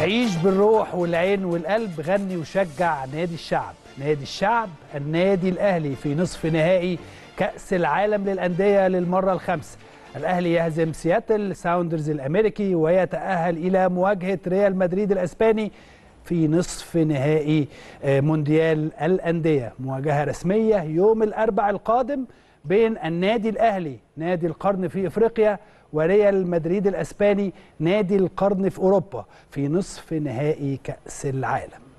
عيش بالروح والعين والقلب غني وشجع نادي الشعب. نادي الشعب النادي الأهلي في نصف نهائي كأس العالم للأندية للمرة الخامسة. الأهلي يهزم سياتل ساوندرز الأمريكي ويتأهل إلى مواجهة ريال مدريد الأسباني في نصف نهائي مونديال الأندية. مواجهة رسمية يوم الأربع القادم بين النادي الأهلي نادي القرن في إفريقيا وريال مدريد الأسباني نادي القرن في أوروبا في نصف نهائي كأس العالم.